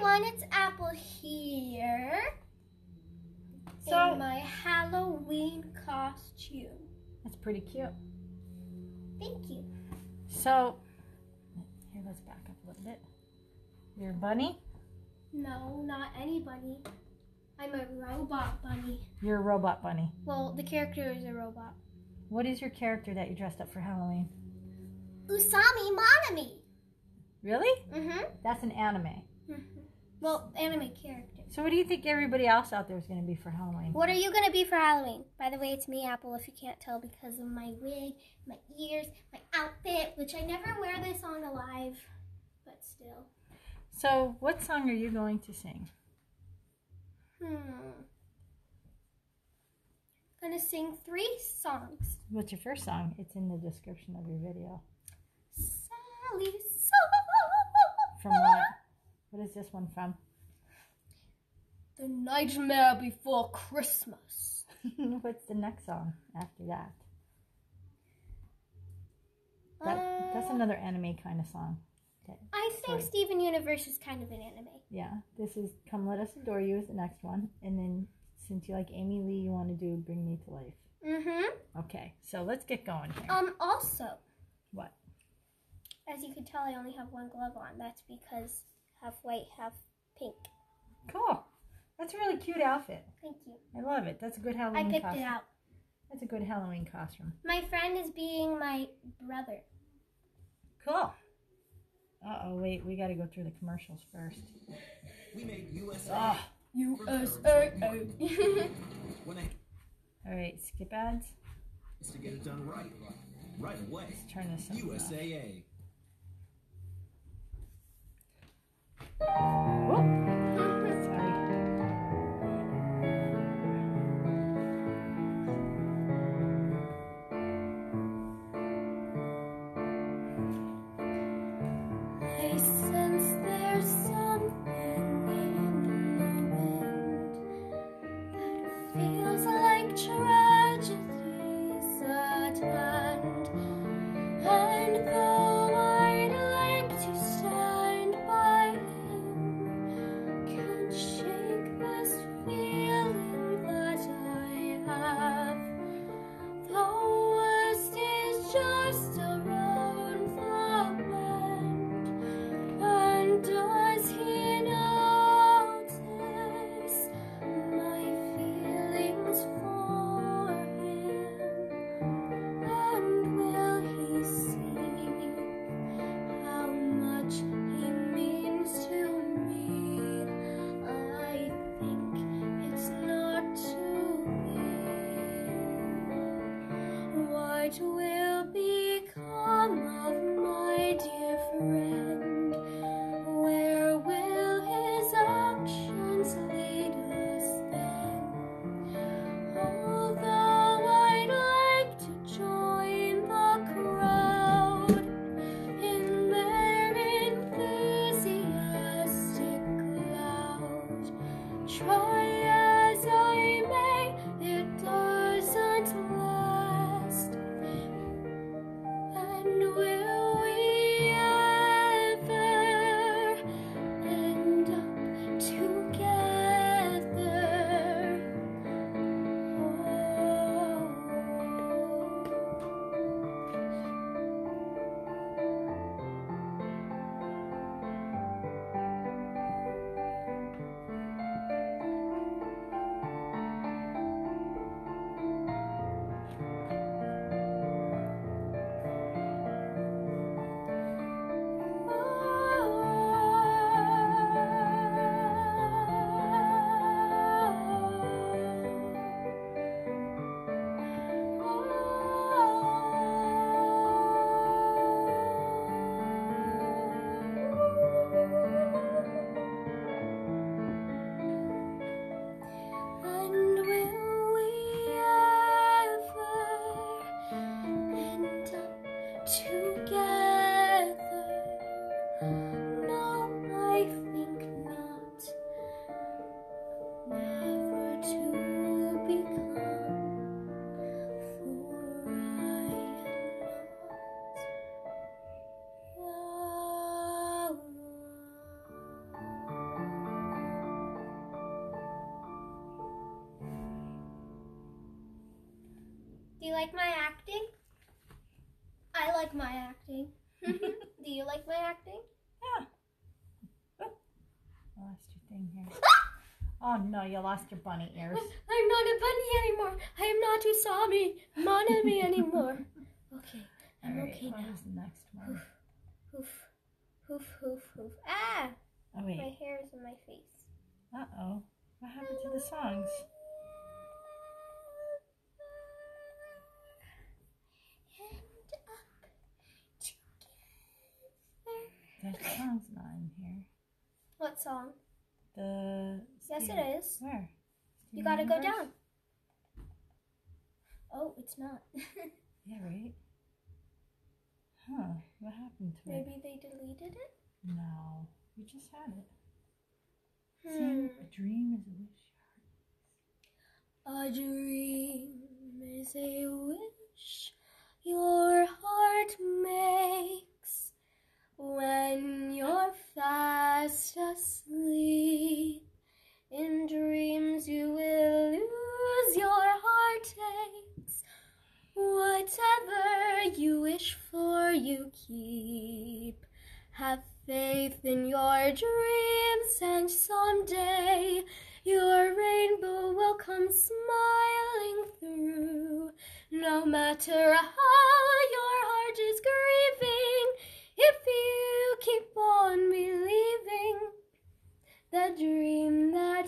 everyone, it's Apple here So- in my Halloween costume. That's pretty cute. Thank you. So, here, let's back up a little bit. You're a bunny. No, not any bunny. I'm a robot bunny. You're a robot bunny. Well, the character is a robot. What is your character that you dressed up for Halloween? Usami Manami. Really? Mm-hmm. That's an anime. Well, anime character. So, what do you think everybody else out there is going to be for Halloween? What are you gonna be for Halloween? By the way, it's me, Apple. If you can't tell, because of my wig, my ears, my outfit, which I never wear this on alive, but still. So, what song are you going to sing? Hmm. Gonna sing three songs. What's your first song? It's in the description of your video. Sally song. From what? What is this one from? The Nightmare Before Christmas. What's the next song after that? That, that's Uh, another anime kind of song. Okay. I think Sorry. Steven Universe is kind of an anime. Yeah, this is Come Let Us Adore You is the next one. And then since you like Amy Lee, you want to do Bring Me to Life. Mm-hmm. Okay, so let's get going here. Um. Also, what? as you can tell, I only have one glove on. That's because half white, half pink. Cool. That's a really cute outfit. Thank you. I love it. That's a good Halloween. I Halloween picked costume. it out. That's a good Halloween costume. My friend is being my brother. Cool. Uh oh, wait, we got to go through the commercials first. We made USA. Oh, USA. When all right, skip ads. It's to get it done right, right away. Let's turn this up. USAA. Oh. Like my acting? I like my acting. Do you like my acting? Yeah. Oh, I lost your thing here. Oh no, you lost your bunny ears. I'm not a bunny anymore. I am not Usami Monami anymore. Okay, I'm right, okay what now. next one? Hoof, hoof, hoof, hoof. Ah, Oh my hair is in my face. Uh oh. What happened to the songs? Here. What song? The Yes, it is. Where? You gotta go down. Oh, it's not. Yeah, right. Huh? What happened to it? Maybe they deleted it? No, we just had it. Hmm. A dream is a wish. A dream is a wish your heart makes when you're fast asleep. In dreams, you will lose your heartaches. Whatever you wish for, you keep. Have faith in your dreams, and someday your rainbow will come smiling through. No matter how your if you keep on believing, the dream that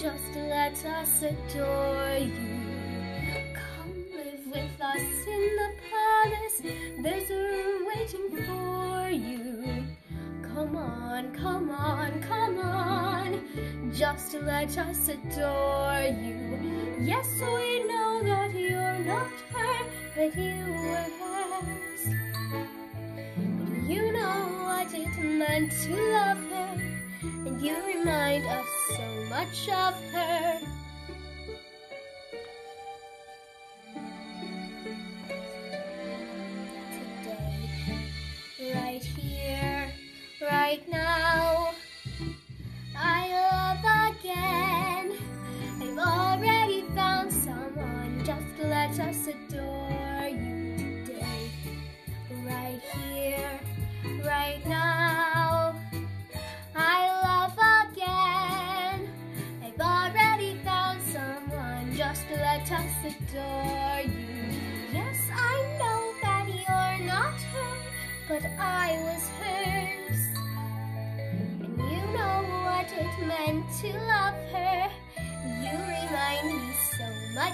Just let us adore you. Come live with us in the palace. There's a room waiting for you. Come on, come on, come on. Just let us adore you. Yes, we know that you're not her, but you were hers. But you know what it meant to love her, and you remind us so much of her.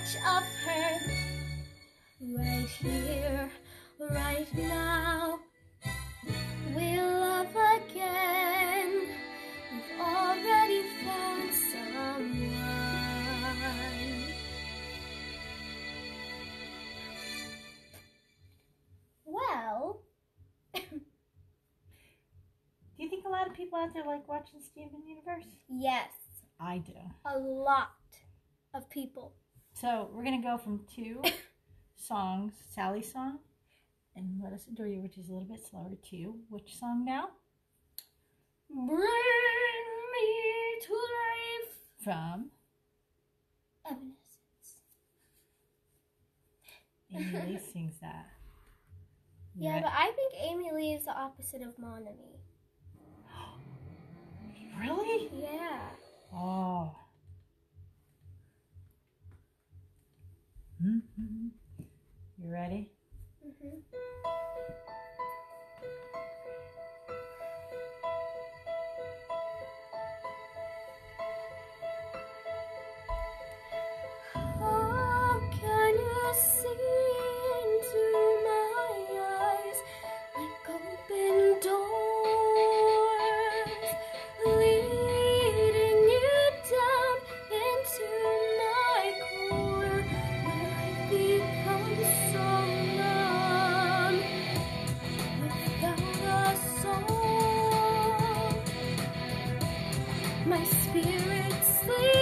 So much of her. Right here, right now. We'll love again. We've already found someone. Well, Do you think a lot of people out there like watching Steven Universe? yes, I do. a lot of people. So we're gonna go from two songs, Sally's song and Let Us Adore You, which is a little bit slower, to which song now? Bring me to life. From Evanescence. Amy Lee sings that. Yeah, Right. but I think Amy Lee is the opposite of Monami. Really? Yeah. Oh. Hmm You ready? hmm Spirit, sleep.